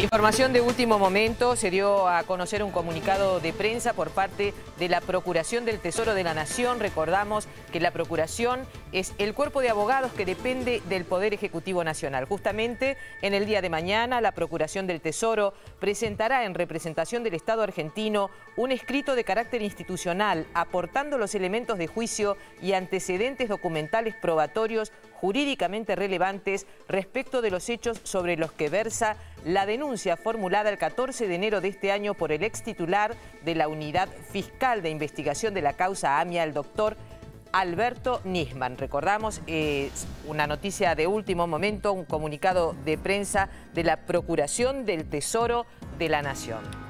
Información de último momento, se dio a conocer un comunicado de prensa por parte de la Procuración del Tesoro de la Nación. Recordamos que la Procuración es el cuerpo de abogados que depende del Poder Ejecutivo Nacional. Justamente en el día de mañana la Procuración del Tesoro presentará en representación del Estado argentino un escrito de carácter institucional aportando los elementos de juicio y antecedentes documentales probatorios jurídicamente relevantes respecto de los hechos sobre los que versa la denuncia formulada el 14 de enero de este año por el ex titular de la Unidad Fiscal de Investigación de la Causa AMIA, el doctor Alberto Nisman. Recordamos, una noticia de último momento, un comunicado de prensa de la Procuración del Tesoro de la Nación.